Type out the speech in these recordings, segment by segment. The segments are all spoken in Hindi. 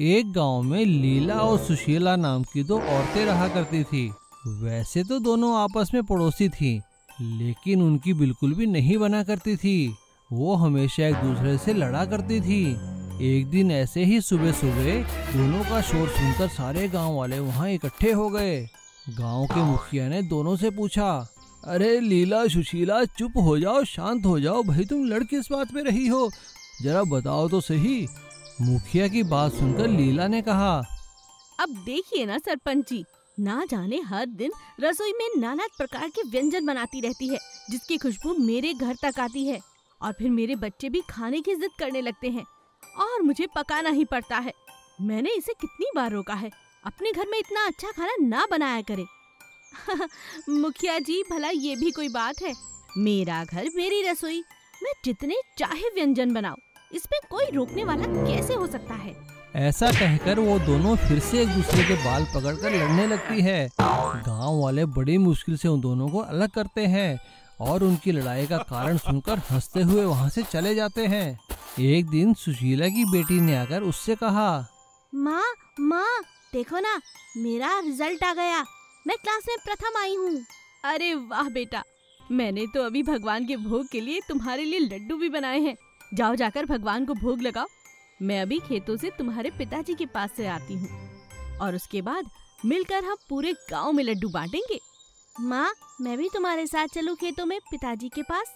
एक गाँव में लीला और सुशीला नाम की दो औरतें रहा करती थी। वैसे तो दोनों आपस में पड़ोसी थी, लेकिन उनकी बिल्कुल भी नहीं बना करती थी। वो हमेशा एक दूसरे से लड़ा करती थी। एक दिन ऐसे ही सुबह सुबह दोनों का शोर सुनकर सारे गाँव वाले वहाँ इकट्ठे हो गए। गाँव के मुखिया ने दोनों से पूछा, अरे लीला, सुशीला, चुप हो जाओ, शांत हो जाओ, भाई तुम लड़ किस बात में रही हो। जरा बताओ तो सही मुखिया की बात सुनकर लीला ने कहा, अब देखिए ना सरपंच जी, ना जाने हर दिन रसोई में नाना प्रकार के व्यंजन बनाती रहती है, जिसकी खुशबू मेरे घर तक आती है, और फिर मेरे बच्चे भी खाने की जिद करने लगते हैं, और मुझे पकाना ही पड़ता है। मैंने इसे कितनी बार रोका है, अपने घर में इतना अच्छा खाना ना बनाया करे। मुखिया जी, भला ये भी कोई बात है, मेरा घर, मेरी रसोई, मैं जितने चाहे व्यंजन बनाऊँ। इसमें कोई रोकने वाला कैसे हो सकता है? ऐसा कहकर वो दोनों फिर से एक दूसरे के बाल पकड़कर लड़ने लगती है। गाँव वाले बड़ी मुश्किल से उन दोनों को अलग करते हैं और उनकी लड़ाई का कारण सुनकर हँसते हुए वहाँ से चले जाते हैं। एक दिन सुशीला की बेटी ने आकर उससे कहा माँ माँ देखो ना मेरा रिज़ल्ट आ गया। मैं क्लास में प्रथम आई हूँ। अरे वाह बेटा मैंने तो अभी भगवान के भोग के लिए तुम्हारे लिए लड्डू भी बनाए हैं। जाओ जाकर भगवान को भोग लगाओ। मैं अभी खेतों से तुम्हारे पिताजी के पास से आती हूँ। और उसके बाद मिलकर हम पूरे गाँव में लड्डू बांटेंगे। माँ मैं भी तुम्हारे साथ चलूँ खेतों में पिताजी के पास।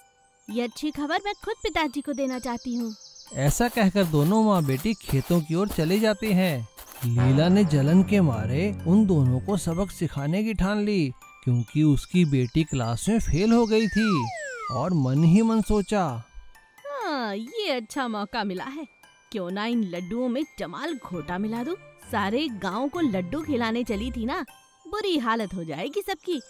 ये अच्छी खबर मैं खुद पिताजी को देना चाहती हूँ। ऐसा कहकर दोनों माँ बेटी खेतों की ओर चले जाते हैं। लीला ने जलन के मारे उन दोनों को सबक सिखाने की ठान ली क्योंकि उसकी बेटी क्लास में फेल हो गई थी और मन ही मन सोचा ये अच्छा मौका मिला है। क्यों ना इन लड्डुओं में जमाल घोटा मिला दूँ? सारे गाँव को लड्डू खिलाने चली थी ना, बुरी हालत हो जाएगी सबकी,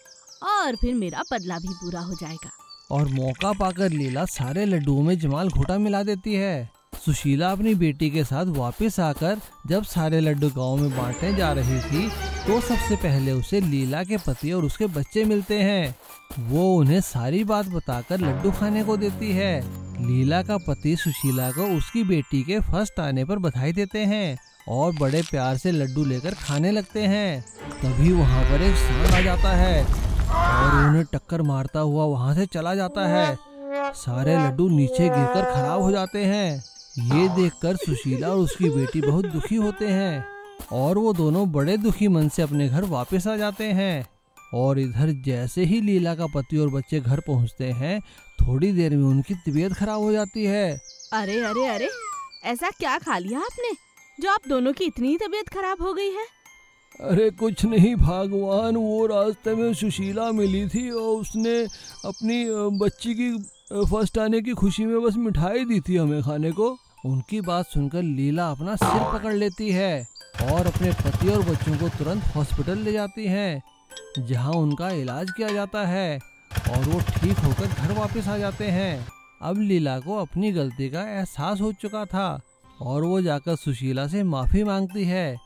और फिर मेरा बदला भी पूरा हो जाएगा। और मौका पाकर लीला सारे लड्डुओं में जमाल घोटा मिला देती है। सुशीला अपनी बेटी के साथ वापस आकर जब सारे लड्डू गाँव में बांटने जा रही थी तो सबसे पहले उसे लीला के पति और उसके बच्चे मिलते हैं। वो उन्हें सारी बात बताकर लड्डू खाने को देती है। लीला का पति सुशीला को उसकी बेटी के फ़र्स्ट आने पर बधाई देते हैं और बड़े प्यार से लड्डू लेकर खाने लगते हैं। तभी वहाँ पर एक सांड आ जाता है और उन्हें टक्कर मारता हुआ वहाँ से चला जाता है। सारे लड्डू नीचे गिरकर खराब हो जाते हैं। ये देखकर सुशीला और उसकी बेटी बहुत दुखी होते हैं और वो दोनों बड़े दुखी मन से अपने घर वापस आ जाते हैं। और इधर जैसे ही लीला का पति और बच्चे घर पहुँचते हैं थोड़ी देर में उनकी तबीयत खराब हो जाती है। अरे अरे अरे ऐसा क्या खा लिया आपने? जो आप दोनों की इतनी तबीयत खराब हो गई है। अरे कुछ नहीं भगवान वो रास्ते में सुशीला मिली थी और उसने अपनी बच्ची की फ़र्स्ट आने की खुशी में बस मिठाई दी थी हमें खाने को। उनकी बात सुनकर लीला अपना सिर पकड़ लेती है और अपने पति और बच्चों को तुरंत हॉस्पिटल ले जाती है जहाँ उनका इलाज किया जाता है। और वो ठीक होकर घर वापस आ जाते हैं। अब लीला को अपनी गलती का एहसास हो चुका था और वो जाकर सुशीला से माफ़ी मांगती है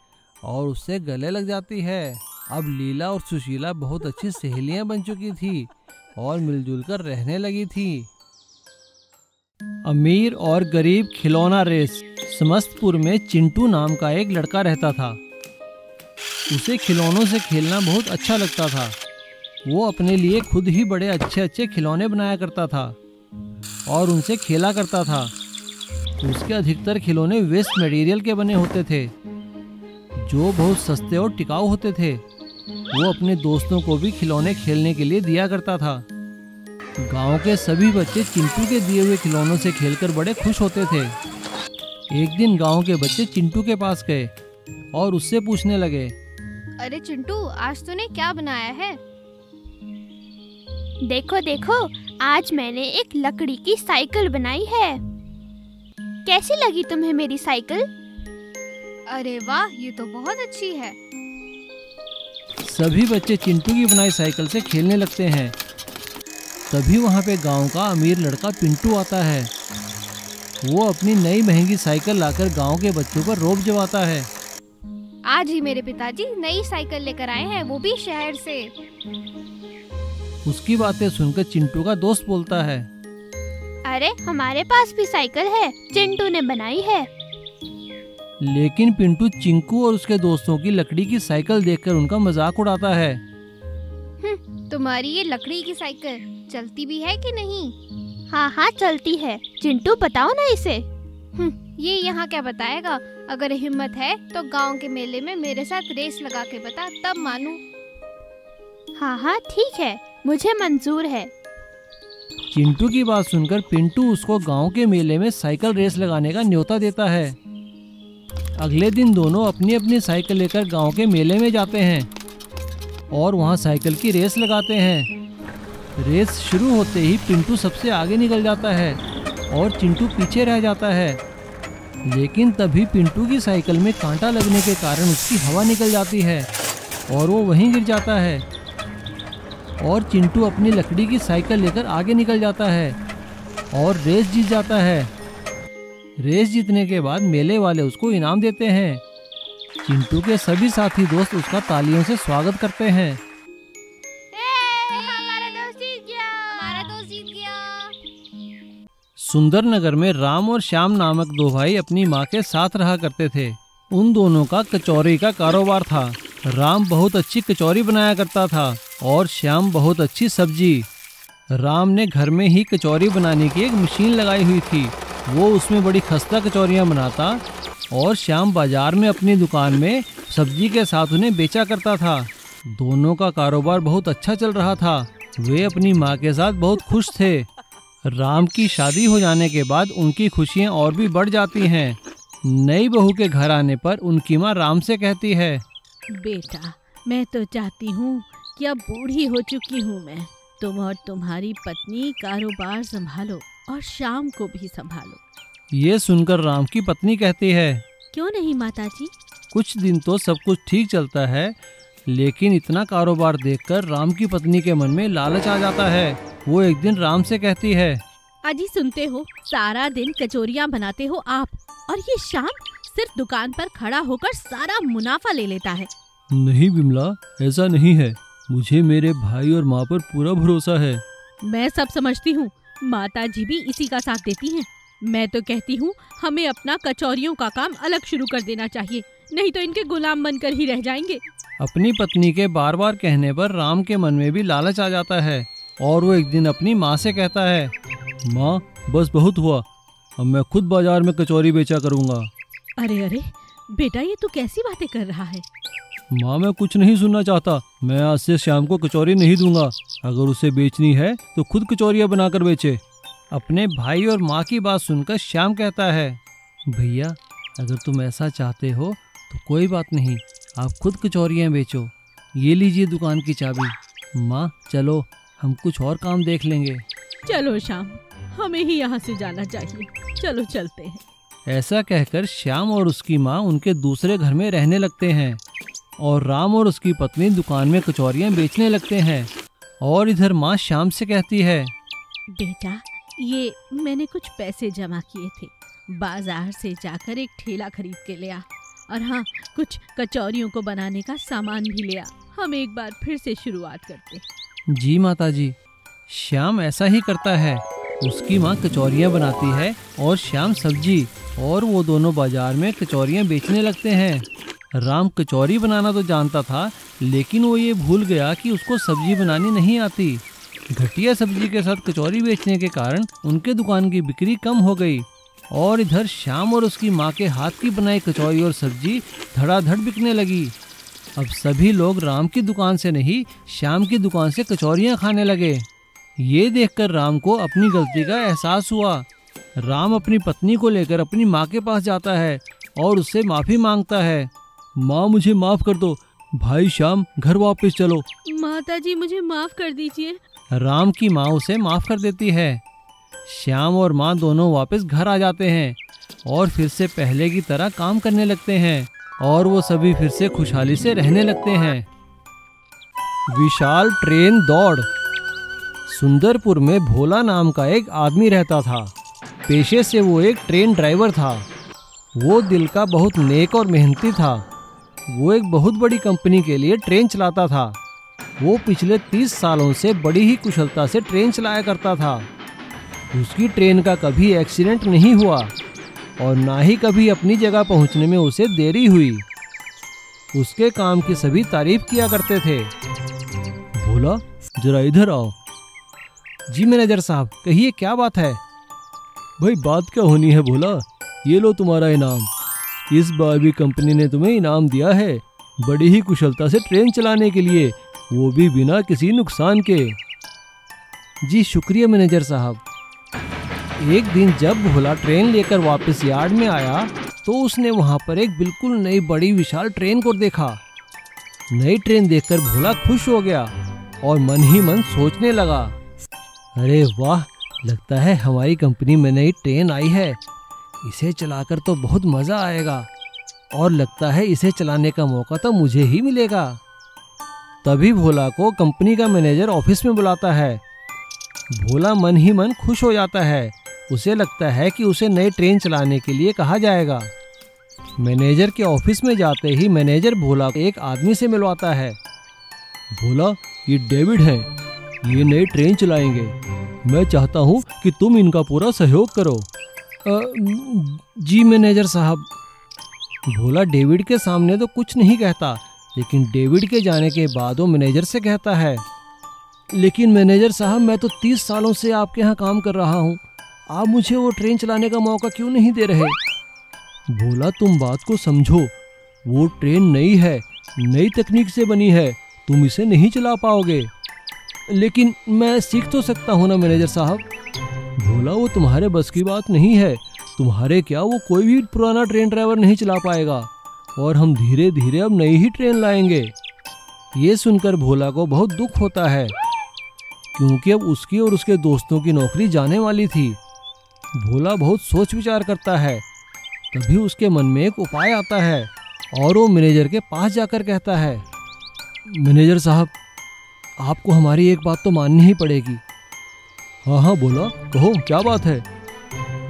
और उससे गले लग जाती है। अब लीला और सुशीला बहुत अच्छी सहेलियाँ बन चुकी थी और मिलजुल कर रहने लगी थी। अमीर और गरीब खिलौना रेस, समस्तपुर में चिंटू नाम का एक लड़का रहता था। उसे खिलौनों से खेलना बहुत अच्छा लगता था। वो अपने लिए खुद ही बड़े अच्छे अच्छे खिलौने बनाया करता था और उनसे खेला करता था। उसके अधिकतर खिलौने वेस्ट मटेरियल के बने होते थे, जो बहुत सस्ते और टिकाऊ होते थे। वो अपने दोस्तों को भी खिलौने खेलने के लिए दिया करता था। गाँव के सभी बच्चे चिंटू के दिए हुए खिलौनों से खेलकर बड़े खुश होते थे। एक दिन गाँव के बच्चे चिंटू के पास गए और उससे पूछने लगे, अरे चिंटू, आज तूने क्या बनाया है? देखो देखो आज मैंने एक लकड़ी की साइकिल बनाई है। कैसी लगी तुम्हें मेरी साइकिल? अरे वाह ये तो बहुत अच्छी है। सभी बच्चे चिंटू की बनाई साइकिल से खेलने लगते हैं। तभी वहाँ पे गाँव का अमीर लड़का पिंटू आता है। वो अपनी नई महँगी साइकिल लाकर गाँव के बच्चों पर रोब जमाता है। आज ही मेरे पिताजी नई साइकिल लेकर आए हैं वो भी शहर से। उसकी बातें सुनकर चिंटू का दोस्त बोलता है। अरे हमारे पास भी साइकिल है चिंटू ने बनाई है। लेकिन पिंटू चिंकू और उसके दोस्तों की लकड़ी की साइकिल देखकर उनका मज़ाक उड़ाता है। तुम्हारी ये लकड़ी की साइकिल चलती भी है कि नहीं? हाँ हाँ चलती है। चिंटू बताओ ना इसे। हम्म, ये यहाँ क्या बताएगा? अगर हिम्मत है तो गाँव के मेले में मेरे साथ रेस लगा के बता तब मानू। हाँ हाँ ठीक है। मुझे मंजूर है। चिंटू की बात सुनकर पिंटू उसको गाँव के मेले में साइकिल रेस लगाने का न्योता देता है। अगले दिन दोनों अपनी अपनी साइकिल लेकर गाँव के मेले में जाते हैं और वहाँ साइकिल की रेस लगाते हैं। रेस शुरू होते ही पिंटू सबसे आगे निकल जाता है और चिंटू पीछे रह जाता है। लेकिन तभी पिंटू की साइकिल में कांटा लगने के कारण उसकी हवा निकल जाती है और वो वहीं गिर जाता है। और चिंटू अपनी लकड़ी की साइकिल लेकर आगे निकल जाता है और रेस जीत जाता है। रेस जीतने के बाद मेले वाले उसको इनाम देते हैं। चिंटू के सभी साथी दोस्त उसका तालियों से स्वागत करते हैं। सुंदर नगर में राम और श्याम नामक दो भाई अपनी माँ के साथ रहा करते थे। उन दोनों का कचौरी का कारोबार था। राम बहुत अच्छी कचौरी बनाया करता था और श्याम बहुत अच्छी सब्ज़ी। राम ने घर में ही कचौरी बनाने की एक मशीन लगाई हुई थी। वो उसमें बड़ी खस्ता कचौरियाँ बनाता और श्याम बाज़ार में अपनी दुकान में सब्ज़ी के साथ उन्हें बेचा करता था। दोनों का कारोबार बहुत अच्छा चल रहा था। वे अपनी माँ के साथ बहुत खुश थे। राम की शादी हो जाने के बाद उनकी खुशियाँ और भी बढ़ जाती हैं। नई बहू के घर आने पर उनकी माँ राम से कहती है बेटा मैं तो चाहती हूँ कि अब बूढ़ी हो चुकी हूँ मैं। तुम और तुम्हारी पत्नी कारोबार संभालो और शाम को भी संभालो। ये सुनकर राम की पत्नी कहती है क्यों नहीं माता जी कुछ दिन तो सब कुछ ठीक चलता है लेकिन इतना कारोबार देखकर राम की पत्नी के मन में लालच आ जाता है। वो एक दिन राम से कहती है अजी सुनते हो सारा दिन कचोरियाँ बनाते हो आप और ये शाम सिर्फ़ दुकान पर खड़ा होकर सारा मुनाफा ले लेता है। नहीं बिमला ऐसा नहीं है। मुझे मेरे भाई और माँ पर पूरा भरोसा है। मैं सब समझती हूँ। माता जी भी इसी का साथ देती हैं। मैं तो कहती हूँ हमें अपना कचौरियों का काम अलग शुरू कर देना चाहिए। नहीं तो इनके गुलाम बनकर ही रह जाएँगे। अपनी पत्नी के बार बार कहने पर राम के मन में भी लालच आ जाता है और वो एक दिन अपनी माँ से कहता है माँ बस बहुत हुआ। अब मैं खुद बाज़ार में कचौरी बेचा करूँगा। अरे अरे बेटा ये तू कैसी बातें कर रहा है? माँ मैं कुछ नहीं सुनना चाहता। मैं आज से शाम को कचौरी नहीं दूँगा। अगर उसे बेचनी है तो खुद कचौरिया बनाकर बेचे। अपने भाई और माँ की बात सुनकर श्याम कहता है भैया अगर तुम ऐसा चाहते हो तो कोई बात नहीं। आप खुद कचौरियाँ बेचो। ये लीजिए दुकान की चाबी। माँ चलो हम कुछ और काम देख लेंगे। चलो शाम हमें ही यहाँ से जाना चाहिए। चलो चलते हैं। ऐसा कहकर श्याम और उसकी माँ उनके दूसरे घर में रहने लगते हैं और राम और उसकी पत्नी दुकान में कचौरियाँ बेचने लगते हैं। और इधर माँ श्याम से कहती है बेटा ये मैंने कुछ पैसे जमा किए थे। बाज़ार से जाकर एक ठेला खरीद के लिया और हाँ कुछ कचौरियों को बनाने का सामान भी लिया हम एक बार फिर से शुरुआत करते जी माता जी श्याम ऐसा ही करता है। उसकी माँ कचौरियाँ बनाती है और श्याम सब्ज़ी और वो दोनों बाज़ार में कचौरियाँ बेचने लगते हैं। राम कचौरी बनाना तो जानता था, लेकिन वो ये भूल गया कि उसको सब्ज़ी बनानी नहीं आती। घटिया सब्ज़ी के साथ कचौरी बेचने के कारण उनके दुकान की बिक्री कम हो गई और इधर श्याम और उसकी माँ के हाथ की बनाई कचौरी और सब्ज़ी धड़ाधड़ बिकने लगी। अब सभी लोग राम की दुकान से नहीं, श्याम की दुकान से कचौरियाँ खाने लगे। ये देखकर राम को अपनी गलती का एहसास हुआ। राम अपनी पत्नी को लेकर अपनी माँ के पास जाता है और उससे माफ़ी माँगता है। माँ मुझे माफ़ कर दो। भाई श्याम घर वापस चलो। माता जी मुझे माफ़ कर दीजिए। राम की माँ उसे माफ़ कर देती है। श्याम और माँ दोनों वापस घर आ जाते हैं और फिर से पहले की तरह काम करने लगते हैं और वो सभी फिर से खुशहाली से रहने लगते हैं। विशाल ट्रेन दौड़। सुंदरपुर में भोला नाम का एक आदमी रहता था। पेशे से वो एक ट्रेन ड्राइवर था। वो दिल का बहुत नेक और मेहनती था। वो एक बहुत बड़ी कंपनी के लिए ट्रेन चलाता था। वो पिछले तीस सालों से बड़ी ही कुशलता से ट्रेन चलाया करता था। उसकी ट्रेन का कभी एक्सीडेंट नहीं हुआ और ना ही कभी अपनी जगह पहुँचने में उसे देरी हुई। उसके काम की सभी तारीफ़ किया करते थे। भोला जरा इधर आओ। जी मैनेजर साहब कहिए क्या बात है? भाई बात क्या होनी है भोला? ये लो तुम्हारा इनाम। इस बार भी कंपनी ने तुम्हें इनाम दिया है बड़ी ही कुशलता से ट्रेन चलाने के लिए वो भी बिना किसी नुकसान के। जी शुक्रिया मैनेजर साहब। एक दिन जब भोला ट्रेन लेकर वापस यार्ड में आया तो उसने वहाँ पर एक बिल्कुल नई बड़ी विशाल ट्रेन को देखा। नई ट्रेन देखकर भोला खुश हो गया और मन ही मन सोचने लगा अरे वाह, लगता है हमारी कंपनी में नई ट्रेन आई है। इसे चलाकर तो बहुत मज़ा आएगा। और लगता है इसे चलाने का मौका तो मुझे ही मिलेगा। तभी भोला को कंपनी का मैनेजर ऑफ़िस में बुलाता है। भोला मन ही मन खुश हो जाता है। उसे लगता है कि उसे नई ट्रेन चलाने के लिए कहा जाएगा। मैनेजर के ऑफ़िस में जाते ही मैनेजर भोला को एक आदमी से मिलवाता है। भोला, ये डेविड है। ये नई ट्रेन चलाएँगे। मैं चाहता हूँ कि तुम इनका पूरा सहयोग करो। अ, जी मैनेजर साहब। भोला डेविड के सामने तो कुछ नहीं कहता लेकिन डेविड के जाने के बाद वो मैनेजर से कहता है लेकिन मैनेजर साहब मैं तो तीस सालों से आपके यहाँ काम कर रहा हूँ। आप मुझे वो ट्रेन चलाने का मौका क्यों नहीं दे रहे? भोला तुम बात को समझो। वो ट्रेन नई है नई तकनीक से बनी है। तुम इसे नहीं चला पाओगे। लेकिन मैं सीख तो सकता हूँ ना, मैनेजर साहब। भोला, वो तुम्हारे बस की बात नहीं है। तुम्हारे क्या वो कोई भी पुराना ट्रेन ड्राइवर नहीं चला पाएगा? और हम धीरे धीरे अब नई ही ट्रेन लाएँगे। ये सुनकर भोला को बहुत दुख होता है, क्योंकि अब उसकी और उसके दोस्तों की नौकरी जाने वाली थी। भोला बहुत सोच विचार करता है। तभी उसके मन में एक उपाय आता है, और वो मैनेजर के पास जाकर कहता है, मैनेजर साहब आपको हमारी एक बात तो माननी ही पड़ेगी। हाँ हाँ बोला। कहो, क्या बात है?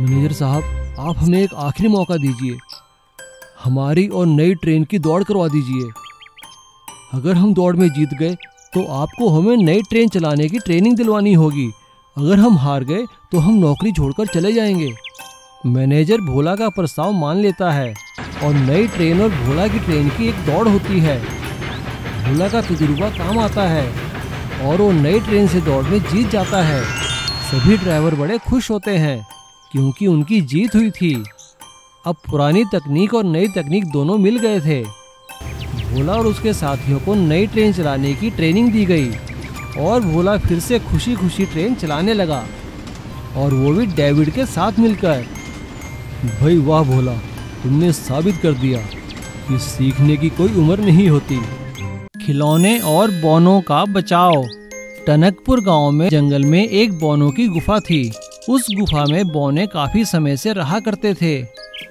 मैनेजर साहब, आप हमें एक आखिरी मौका दीजिए। हमारी और नई ट्रेन की दौड़ करवा दीजिए। अगर हम दौड़ में जीत गए तो आपको हमें नई ट्रेन चलाने की ट्रेनिंग दिलवानी होगी। अगर हम हार गए तो हम नौकरी छोड़कर चले जाएँगे। मैनेजर भोला का प्रस्ताव मान लेता है और नई ट्रेन और भोला की ट्रेन की एक दौड़ होती है। भोला का तजुर्बा काम आता है। और वो नई ट्रेन से दौड़ में जीत जाता है। सभी ड्राइवर बड़े खुश होते हैं, क्योंकि उनकी जीत हुई थी। अब पुरानी तकनीक और नई तकनीक दोनों मिल गए थे। भोला और उसके साथियों को नई ट्रेन चलाने की ट्रेनिंग दी गई, और भोला फिर से खुशी खुशी ट्रेन चलाने लगा, और वो भी डेविड के साथ मिलकर। भाई वाह भोला, तुमने साबित कर दिया, कि सीखने की कोई उम्र नहीं होती। खिलौने और बौनों का बचाव। टनकपुर गाँव में जंगल में एक बौनों की गुफा थी। उस गुफा में बौने काफ़ी समय से रहा करते थे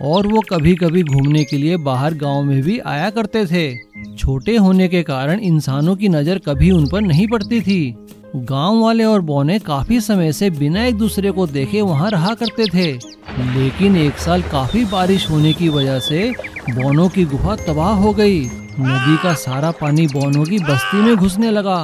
और वो कभी कभी घूमने के लिए बाहर गाँव में भी आया करते थे। छोटे होने के कारण इंसानों की नज़र कभी उन पर नहीं पड़ती थी। गाँव वाले और बौने काफ़ी समय से बिना एक दूसरे को देखे वहाँ रहा करते थे। लेकिन एक साल काफ़ी बारिश होने की वजह से बौनों की गुफा तबाह हो गई। नदी का सारा पानी बौनों की बस्ती में घुसने लगा।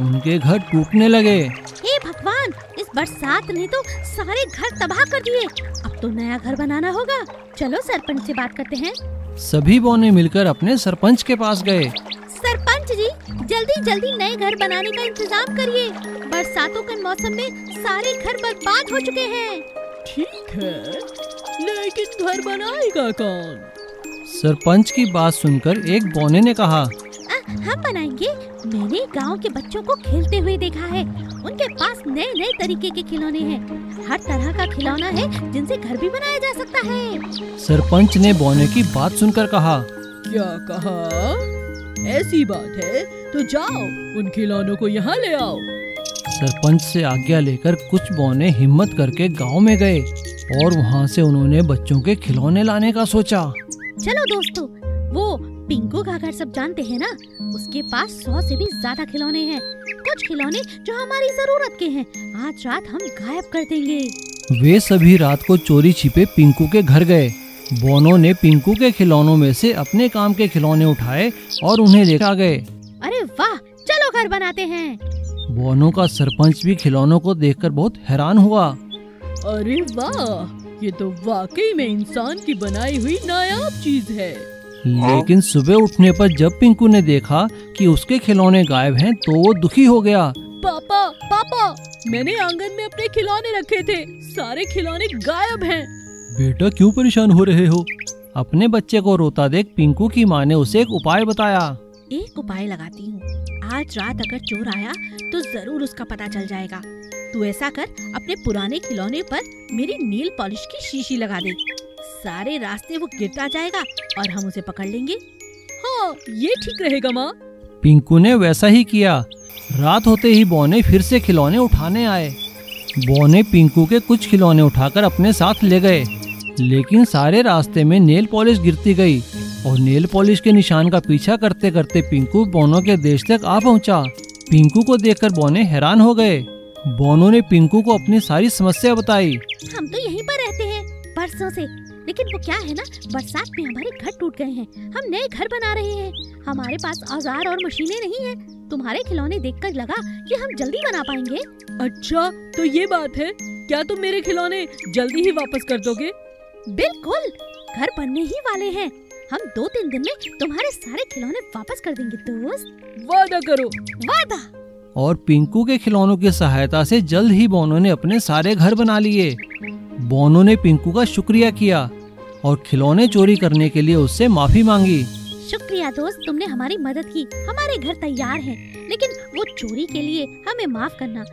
उनके घर टूटने लगे। हे भगवान इस बरसात ने तो सारे घर तबाह कर दिए। अब तो नया घर बनाना होगा। चलो सरपंच से बात करते हैं। सभी बौने मिलकर अपने सरपंच के पास गए। सरपंच जी जल्दी जल्दी नए घर बनाने का इंतज़ाम करिए। बरसातों के मौसम में सारे घर बर्बाद हो चुके हैं। ठीक है। लेकिन घर बनाएगा कौन? सरपंच की बात सुनकर एक बौने ने कहा आ, हम बनाएँगे। मैंने गाँव के बच्चों को खेलते हुए देखा है। उनके पास नए नए तरीके के खिलौने हैं। हर तरह का खिलौना है जिनसे घर भी बनाया जा सकता है। सरपंच ने बौने की बात सुनकर कहा क्या कहा? ऐसी बात है? तो जाओ उन खिलौनों को यहाँ ले आओ। सरपंच से आज्ञा लेकर कुछ बौने हिम्मत करके गाँव में गए और वहाँ से उन्होंने बच्चों के खिलौने लाने का सोचा। चलो दोस्तों वो पिंकू का घर सब जानते हैं ना? उसके पास सौ से भी ज़्यादा खिलौने हैं। कुछ खिलौने जो हमारी ज़रूरत के हैं। आज रात हम गायब कर देंगे। वे सभी रात को चोरी छिपे पिंकू के घर गए। बोनो ने पिंकू के खिलौनों में से अपने काम के खिलौने उठाए और उन्हें लेकर आ गए। अरे वाह चलो घर बनाते हैं। बोनो का सरपंच भी खिलौनों को देखकर बहुत हैरान हुआ। अरे वाह ये तो वाकई में इंसान की बनाई हुई नायाब चीज़ है। लेकिन सुबह उठने पर जब पिंकू ने देखा कि उसके खिलौने गायब हैं तो वो दुखी हो गया। पापा पापा मैंने आँगन में अपने खिलौने रखे थे। सारे खिलौने गायब हैं। बेटा क्यों परेशान हो रहे हो? अपने बच्चे को रोता देख पिंकू की माँ ने उसे एक उपाय बताया। एक उपाय लगाती हूँ। आज रात अगर चोर आया तो ज़रूर उसका पता चल जाएगा। तू ऐसा कर, अपने पुराने खिलौने पर मेरी नील पॉलिश की शीशी लगा दे। सारे रास्ते वो गिरता जाएगा और हम उसे पकड़ लेंगे। हाँ ये ठीक रहेगा, माँ। पिंकू ने वैसा ही किया। रात होते ही बोने फिर से खिलौने उठाने आए। बोने पिंकू के कुछ खिलौने उठाकर अपने साथ ले गए। लेकिन सारे रास्ते में नेल पॉलिश गिरती गई और नेल पॉलिश के निशान का पीछा करते करते पिंकू बोनो के देश तक आ पहुँचा। पिंकू को देखकर बोने हैरान हो गए। बोनो ने पिंकू को अपनी सारी समस्या बताई। हम तो यहीं पर रहते हैं बरसों से। लेकिन वो क्या है ना बरसात में हमारे घर टूट गए हैं। हम नए घर बना रहे हैं। हमारे पास औज़ार और मशीनें नहीं है। तुम्हारे खिलौने देखकर लगा कि हम जल्दी बना पाएँगे। अच्छा तो ये बात है। क्या तुम मेरे खिलौने जल्दी ही वापस कर दोगे? बिल्कुल! घर बनने ही वाले हैं। हम दो तीन दिन में तुम्हारे सारे खिलौने वापस कर देंगे दोस्त। वादा करो। वादा! और पिंकू के खिलौनों की सहायता से जल्द ही बोनो ने अपने सारे घर बना लिए। बोनो ने पिंकू का शुक्रिया किया और खिलौने चोरी करने के लिए उससे माफ़ी मांगी। शुक्रिया दोस्त, तुमने हमारी मदद की। हमारे घर तैयार है, लेकिन वो चोरी के लिए हमें माफ़ करना।